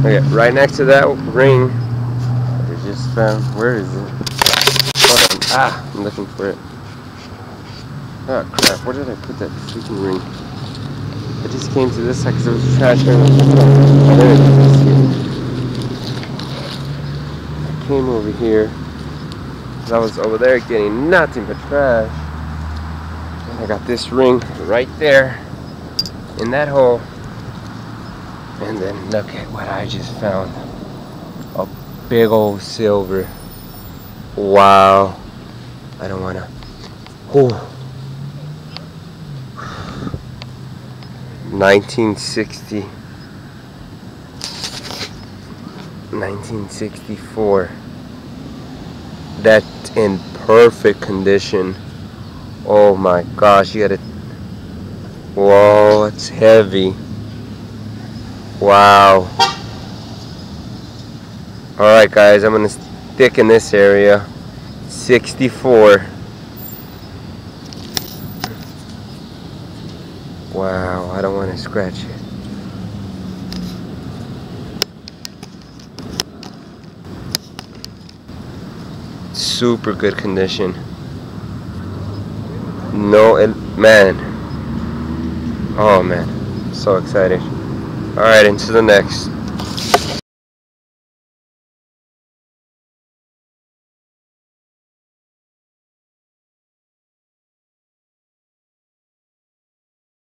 Okay, right next to that ring, I just found. Where is it? Ah, I'm looking for it. Oh crap! Where did I put that freaking ring? I just came to this side because it was trash. Oh, there it is. I came over here. I was over there getting nothing but trash. And I got this ring right there in that hole. And then look at what I just found. A big old silver. Wow. I don't wanna. Oh. 1960. 1964. That's in perfect condition. Oh my gosh, you gotta. Whoa, it's heavy. Wow. Alright guys, I'm gonna stick in this area. 64. Wow, I don't want to scratch it. Super good condition. No, man. Oh man, so excited. Alright, into the next.